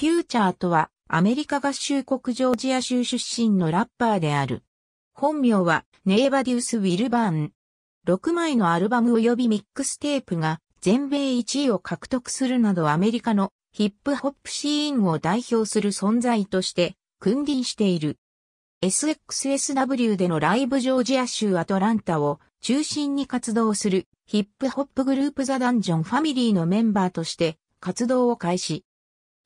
フューチャーとはアメリカ合衆国ジョージア州出身のラッパーである。本名はネイバデュース・ウィルバーン。6枚のアルバム及びミックステープが全米1位を獲得するなどアメリカのヒップホップシーンを代表する存在として君臨している。SXSW でのライブジョージア州アトランタを中心に活動するヒップホップグループザ・ダンジョンファミリーのメンバーとして活動を開始。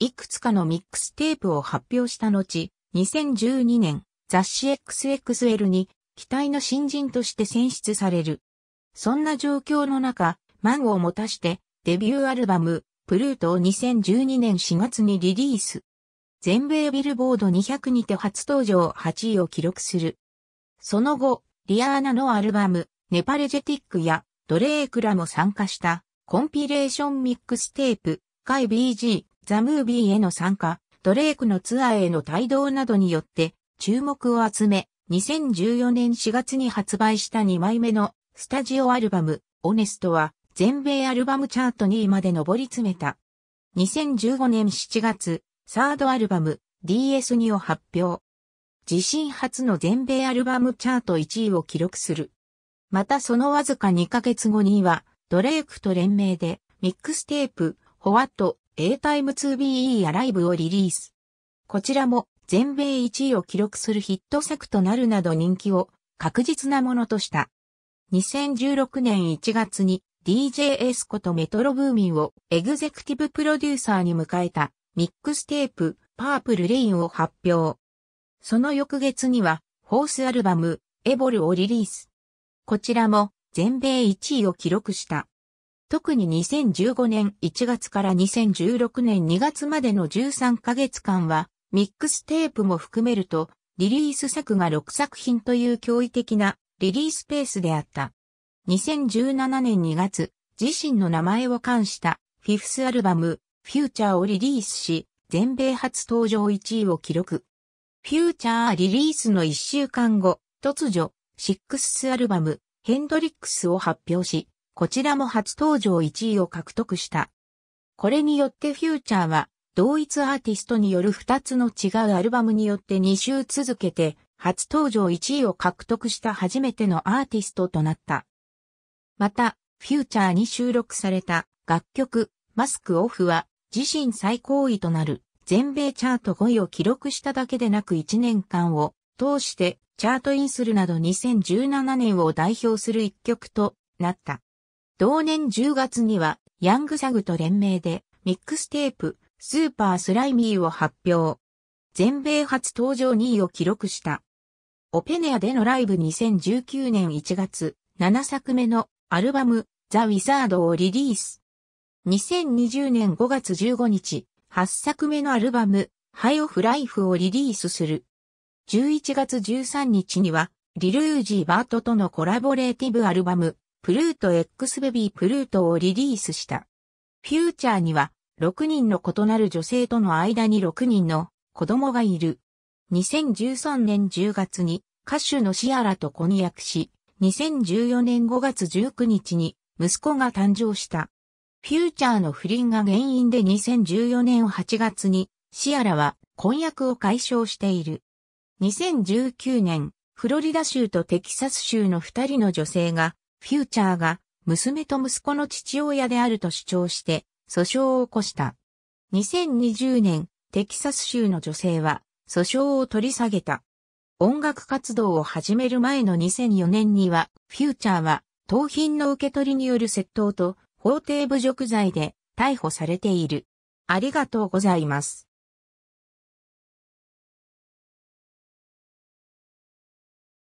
いくつかのミックステープを発表した後、2012年、雑誌 XXL に期待の新人として選出される。そんな状況の中、マンを持たしてデビューアルバム、プルートを2012年4月にリリース。全米ビルボード200にて初登場8位を記録する。その後、リアーナのアルバム、アンアポロジェティックやドレークらも参加したコンピレーションミックステープ、カイ BG、ザ・ムービーへの参加、ドレークのツアーへの帯同などによって注目を集め、2014年4月に発売した2枚目のスタジオアルバム、オネストは全米アルバムチャート2位まで上り詰めた。2015年7月、サードアルバム DS2 を発表。自身初の全米アルバムチャート1位を記録する。またそのわずか2ヶ月後には、ドレークと連名でミックステープ、ホワット、A-Time 2BE アライブをリリース。こちらも全米1位を記録するヒット作となるなど人気を確実なものとした。2016年1月に DJS ことメトロブーミンをエグゼクティブプロデューサーに迎えたミックステープパープルレインを発表。その翌月にはフォースアルバムエボルをリリース。こちらも全米1位を記録した。特に2015年1月から2016年2月までの13ヶ月間は、ミックステープも含めると、リリース作が6作品という驚異的なリリースペースであった。2017年2月、自身の名前を冠したフィフスアルバム、フューチャーをリリースし、全米初登場1位を記録。フューチャーリリースの1週間後、突如、シックスアルバム、ヘンドリックスを発表し、こちらも初登場1位を獲得した。これによってフューチャーは同一アーティストによる2つの違うアルバムによって2週続けて初登場1位を獲得した初めてのアーティストとなった。また、フューチャーに収録された楽曲マスクオフは自身最高位となる全米チャート5位を記録しただけでなく1年間を通してチャートインするなど2017年を代表する一曲となった。同年10月には、ヤングサグと連名で、ミックステープ、スーパースライミーを発表。全米初登場2位を記録した。オープンエアでのライブ2019年1月、7作目のアルバム、ザ・ウィザードをリリース。2020年5月15日、8作目のアルバム、ハイオフライフをリリースする。11月13日には、リル・ウージー・バートとのコラボレーティブアルバム、プルート X ベビープルートをリリースした。フューチャーには6人の異なる女性との間に6人の子供がいる。2013年10月に歌手のシアラと婚約し、2014年5月19日に息子が誕生した。フューチャーの不倫が原因で2014年8月にシアラは婚約を解消している。2019年、フロリダ州とテキサス州の2人の女性がフューチャーが娘と息子の父親であると主張して訴訟を起こした。2020年、テキサス州の女性は訴訟を取り下げた。音楽活動を始める前の2004年には、フューチャーは、盗品の受け取りによる窃盗と法廷侮辱罪で逮捕されている。ありがとうございます。